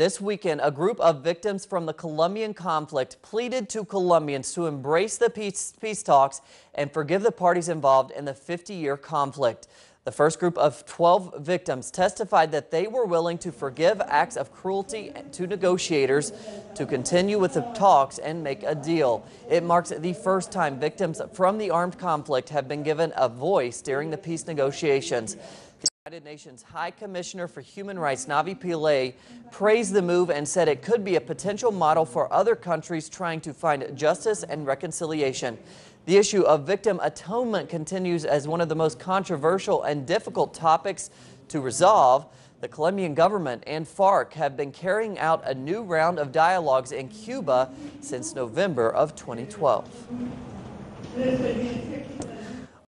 This weekend, a group of victims from the Colombian conflict pleaded to Colombians to embrace the peace, peace talks and forgive the parties involved in the 50-year conflict. The first group of 12 victims testified that they were willing to forgive acts of cruelty to negotiators to continue with the talks and make a deal. It marks the first time victims from the armed conflict have been given a voice during the peace negotiations. United Nations High Commissioner for Human Rights Navi Pillay praised the move and said it could be a potential model for other countries trying to find justice and reconciliation. The issue of victim atonement continues as one of the most controversial and difficult topics to resolve. The Colombian government and FARC have been carrying out a new round of dialogues in Cuba since November of 2012.